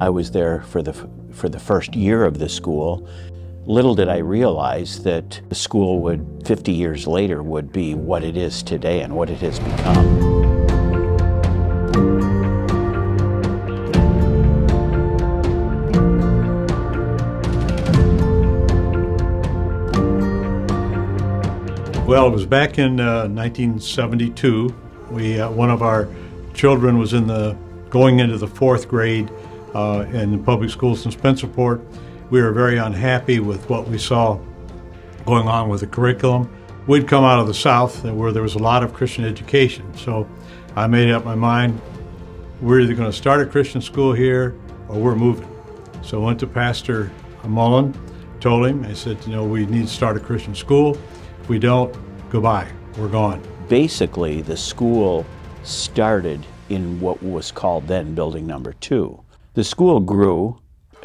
I was there for the, for the first year of the school. Little did I realize that the school would, 50 years later, would be what it is today and what it has become. Well, it was back in uh, 1972. We, uh, one of our children was in the, going into the fourth grade uh, in the public schools in Spencerport. We were very unhappy with what we saw going on with the curriculum. We'd come out of the South where there was a lot of Christian education. So I made up my mind, we're either going to start a Christian school here or we're moving. So I went to Pastor Mullen, told him, I said, you know, we need to start a Christian school. If we don't, goodbye, we're gone. Basically, the school started in what was called then building number two. The school grew,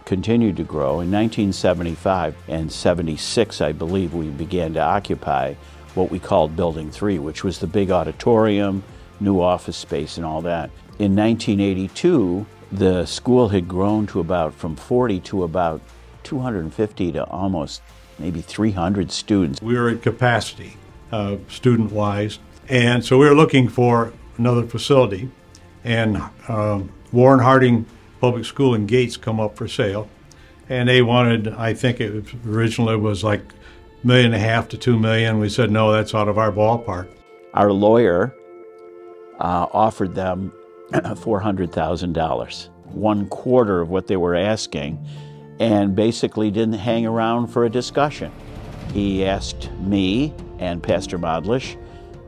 continued to grow. In 1975 and 76, I believe, we began to occupy what we called building three, which was the big auditorium, new office space, and all that. In 1982, the school had grown to about from 40 to about 250 to almost maybe 300 students. We were at capacity, uh, student wise, and so we were looking for another facility. And um, Warren Harding Public School in Gates come up for sale, and they wanted, I think it was, originally was like million and a half to two million. We said no, that's out of our ballpark. Our lawyer uh, offered them $400,000, one quarter of what they were asking and basically didn't hang around for a discussion. He asked me and Pastor Modlish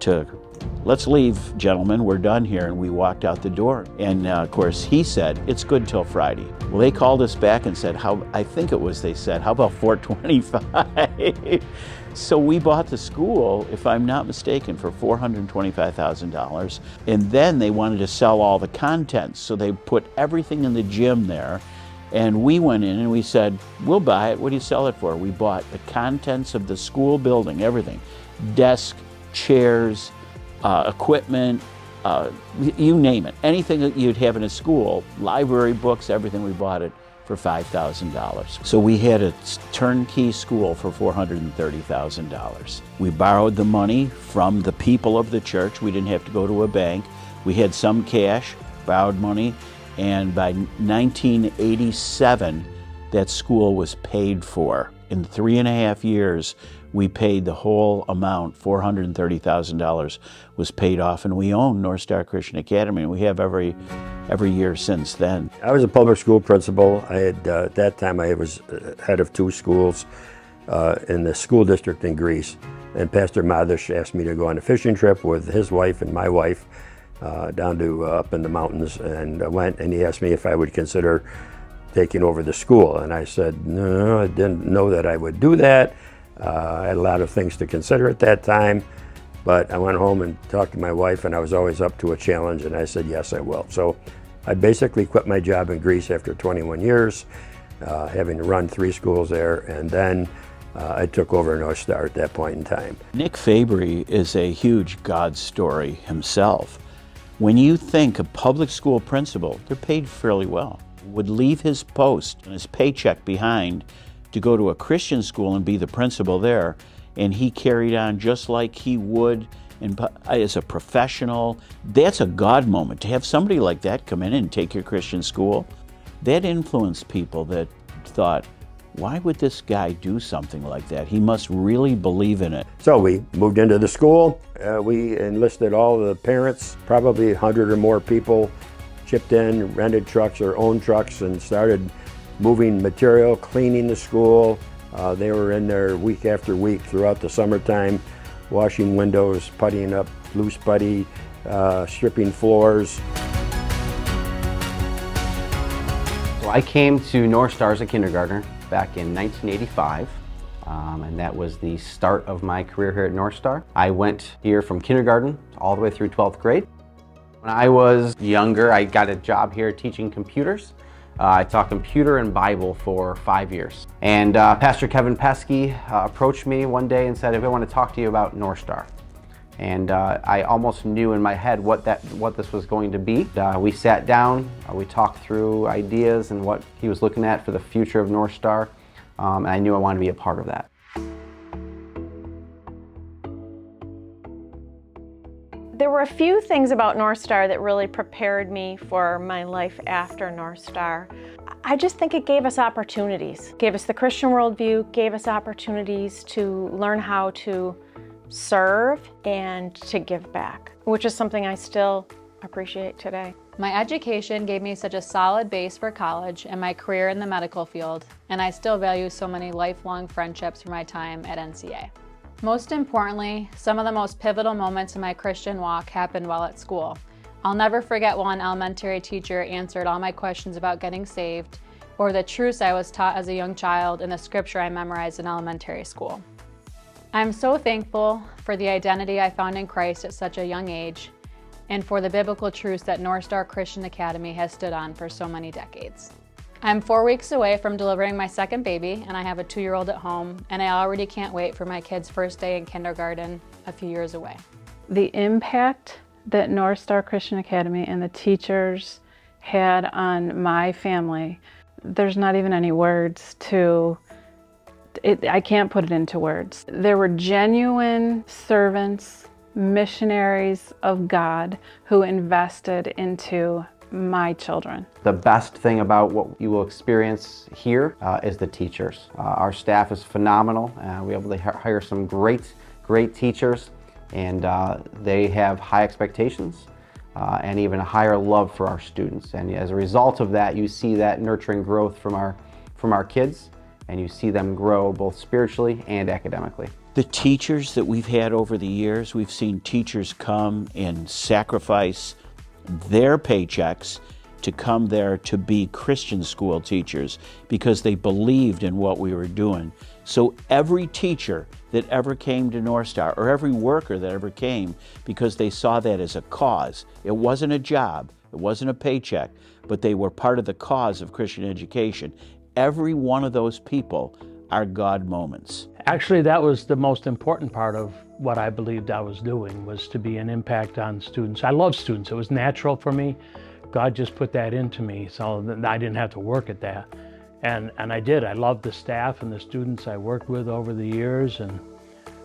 to let's leave, gentlemen, we're done here. And we walked out the door. And uh, of course, he said, it's good till Friday. Well, they called us back and said, how, I think it was they said, how about 425? so we bought the school, if I'm not mistaken, for $425,000. And then they wanted to sell all the contents. So they put everything in the gym there. And we went in and we said, We'll buy it. What do you sell it for? We bought the contents of the school building, everything desk, chairs, uh, equipment, uh, you name it. Anything that you'd have in a school, library, books, everything, we bought it for $5,000. So we had a turnkey school for $430,000. We borrowed the money from the people of the church. We didn't have to go to a bank. We had some cash, borrowed money, and by 1987, that school was paid for. In three and a half years, we paid the whole amount, $430,000 was paid off, and we own North Star Christian Academy, and we have every, every year since then. I was a public school principal. I had, uh, at that time, I was uh, head of two schools uh, in the school district in Greece, and Pastor Madish asked me to go on a fishing trip with his wife and my wife, uh, down to uh, up in the mountains and I went and he asked me if I would consider taking over the school and I said no I didn't know that I would do that uh, I had a lot of things to consider at that time but I went home and talked to my wife and I was always up to a challenge and I said yes I will so I basically quit my job in Greece after 21 years uh, having to run three schools there and then uh, I took over North Star at that point in time. Nick Fabry is a huge God story himself. When you think a public school principal, they're paid fairly well, would leave his post and his paycheck behind to go to a Christian school and be the principal there, and he carried on just like he would in, as a professional. That's a God moment to have somebody like that come in and take your Christian school. That influenced people that thought, why would this guy do something like that? He must really believe in it. So we moved into the school. Uh, we enlisted all the parents, probably 100 or more people, chipped in, rented trucks or owned trucks, and started moving material, cleaning the school. Uh, they were in there week after week throughout the summertime, washing windows, puttying up loose putty, uh, stripping floors. So I came to North Star as a kindergartner back in 1985. Um, and that was the start of my career here at North Star. I went here from kindergarten all the way through 12th grade. When I was younger, I got a job here teaching computers. Uh, I taught computer and Bible for five years. And uh, Pastor Kevin Pesky uh, approached me one day and said, I want to talk to you about North Star. and uh, I almost knew in my head what that what this was going to be. Uh, we sat down, uh, we talked through ideas and what he was looking at for the future of North Star, um, and I knew I wanted to be a part of that. Were a few things about North Star that really prepared me for my life after North Star. I just think it gave us opportunities, gave us the Christian worldview, gave us opportunities to learn how to serve and to give back, which is something I still appreciate today. My education gave me such a solid base for college and my career in the medical field, and I still value so many lifelong friendships from my time at NCA. Most importantly, some of the most pivotal moments in my Christian walk happened while at school. I'll never forget one elementary teacher answered all my questions about getting saved, or the truths I was taught as a young child and the scripture I memorized in elementary school. I'm so thankful for the identity I found in Christ at such a young age, and for the biblical truths that North Star Christian Academy has stood on for so many decades. I'm four weeks away from delivering my second baby, and I have a two year old at home, and I already can't wait for my kid's first day in kindergarten a few years away. The impact that North Star Christian Academy and the teachers had on my family, there's not even any words to. It, I can't put it into words. There were genuine servants, missionaries of God who invested into my children. The best thing about what you will experience here uh, is the teachers. Uh, our staff is phenomenal. Uh, we're able to hire some great, great teachers, and uh, they have high expectations uh, and even a higher love for our students. And as a result of that, you see that nurturing growth from our, from our kids, and you see them grow both spiritually and academically. The teachers that we've had over the years, we've seen teachers come and sacrifice their paychecks to come there to be Christian school teachers because they believed in what we were doing. So every teacher that ever came to North Star, or every worker that ever came, because they saw that as a cause. It wasn't a job, it wasn't a paycheck, but they were part of the cause of Christian education. Every one of those people are God moments. Actually, that was the most important part of what I believed I was doing was to be an impact on students. I love students. It was natural for me. God just put that into me, so I didn't have to work at that. And, and I did. I loved the staff and the students I worked with over the years. And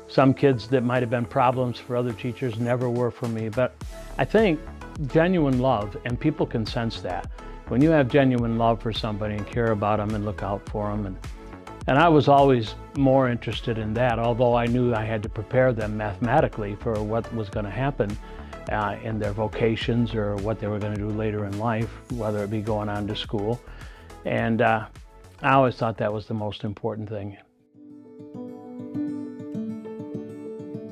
some kids that might have been problems for other teachers never were for me. But I think genuine love, and people can sense that. When you have genuine love for somebody and care about them and look out for them and and I was always more interested in that, although I knew I had to prepare them mathematically for what was going to happen uh, in their vocations or what they were going to do later in life, whether it be going on to school. And uh, I always thought that was the most important thing.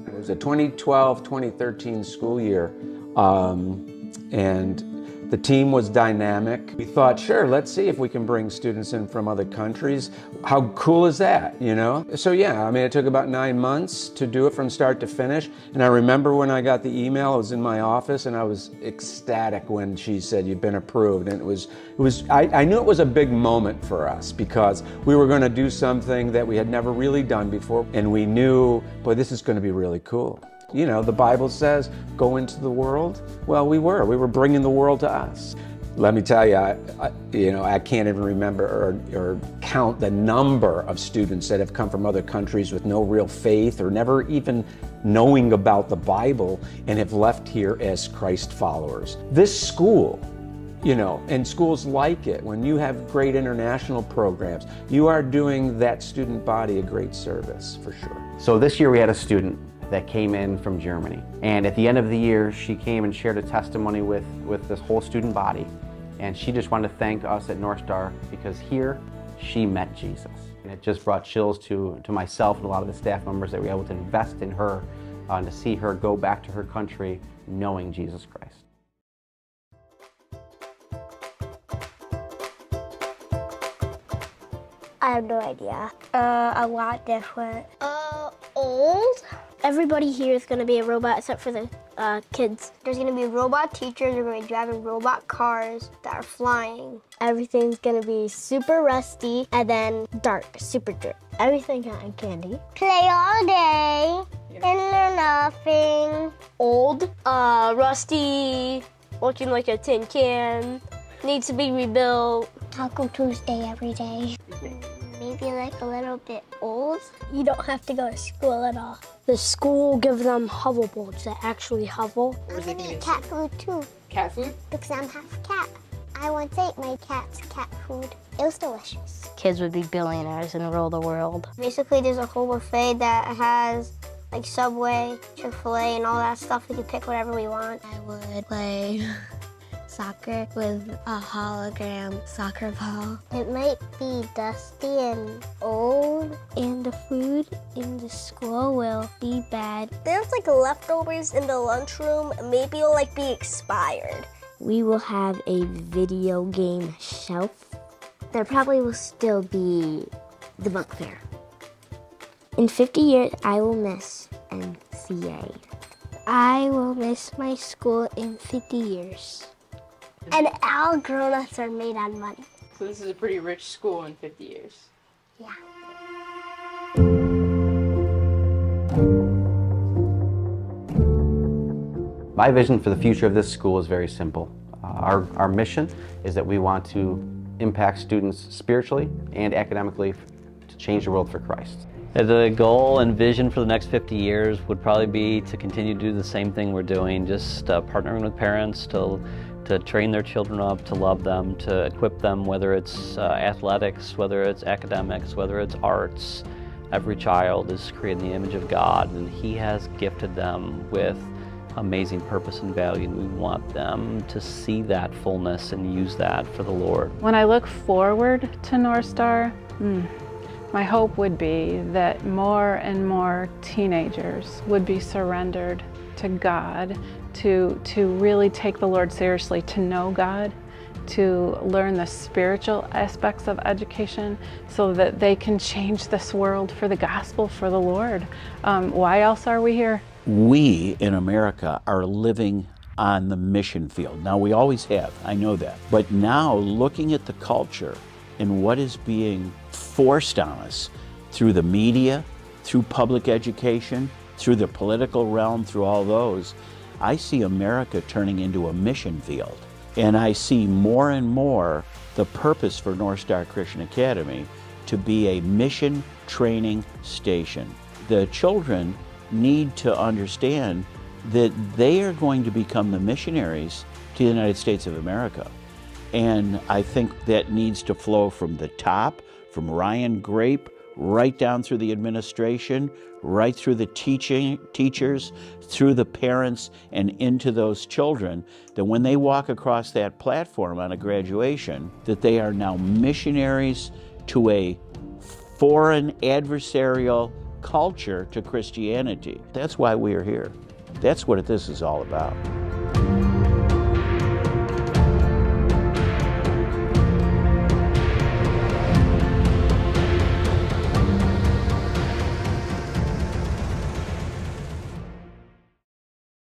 It was a 2012-2013 school year, um, and the team was dynamic. We thought, sure, let's see if we can bring students in from other countries. How cool is that, you know? So yeah, I mean, it took about nine months to do it from start to finish. And I remember when I got the email, I was in my office and I was ecstatic when she said, you've been approved. And it was, it was I, I knew it was a big moment for us because we were going to do something that we had never really done before. And we knew, boy, this is going to be really cool. You know, the Bible says, go into the world. Well, we were. We were bringing the world to us. Let me tell you, I, I, you know, I can't even remember or, or count the number of students that have come from other countries with no real faith or never even knowing about the Bible and have left here as Christ followers. This school, you know, and schools like it, when you have great international programs, you are doing that student body a great service for sure. So this year we had a student that came in from Germany. And at the end of the year, she came and shared a testimony with, with this whole student body. And she just wanted to thank us at North Star because here she met Jesus. And it just brought chills to, to myself and a lot of the staff members that were able to invest in her uh, and to see her go back to her country knowing Jesus Christ. I have no idea. Uh, a lot different. Uh, old? Everybody here is going to be a robot except for the uh, kids. There's going to be robot teachers. They're going to be driving robot cars that are flying. Everything's going to be super rusty and then dark, super dark. Everything cotton candy. Play all day. And they're nothing. Old, uh, rusty, looking like a tin can, needs to be rebuilt. Taco Tuesday every day. Maybe like a little bit old. You don't have to go to school at all. The school will give them hoverboards that actually hover. I'm gonna eat cat food too. Cat food? Because I'm half cat. I once ate my cat's cat food. It was delicious. Kids would be billionaires and rule the world. Basically, there's a whole buffet that has like Subway, Chick-fil-A, and all that stuff. We can pick whatever we want. I would play soccer with a hologram soccer ball. It might be dusty and old, and the food in the school will be bad. There's like leftovers in the lunchroom. Maybe it'll like be expired. We will have a video game shelf. There probably will still be the book fair. In 50 years, I will miss NCA. I will miss my school in 50 years. And all grown-ups are made on money. So this is a pretty rich school in 50 years. Yeah. My vision for the future of this school is very simple. Uh, our, our mission is that we want to impact students spiritually and academically to change the world for Christ. The goal and vision for the next 50 years would probably be to continue to do the same thing we're doing, just uh, partnering with parents to, to train their children up, to love them, to equip them, whether it's uh, athletics, whether it's academics, whether it's arts. Every child is created in the image of God, and He has gifted them with amazing purpose and value, and we want them to see that fullness and use that for the Lord. When I look forward to North Star, hmm, my hope would be that more and more teenagers would be surrendered to God, to, to really take the Lord seriously, to know God, to learn the spiritual aspects of education so that they can change this world for the gospel, for the Lord. Um, why else are we here? We in America are living on the mission field. Now, we always have, I know that. But now, looking at the culture and what is being forced on us through the media, through public education, through the political realm, through all those, I see America turning into a mission field. And I see more and more the purpose for North Star Christian Academy to be a mission training station. The children need to understand that they are going to become the missionaries to the United States of America. And I think that needs to flow from the top, from Ryan Grape, right down through the administration, right through the teaching teachers, through the parents, and into those children, that when they walk across that platform on a graduation, that they are now missionaries to a foreign adversarial culture to Christianity. That's why we are here. That's what this is all about.